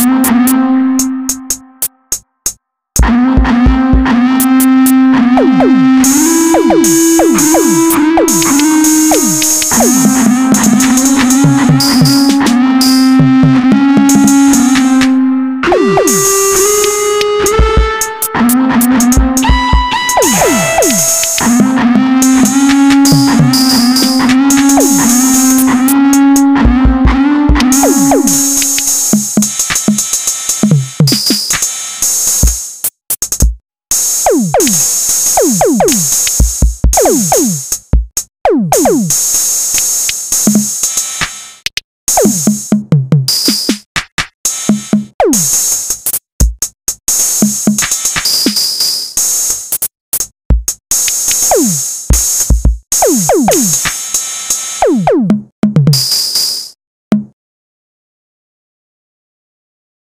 Thank Ooh.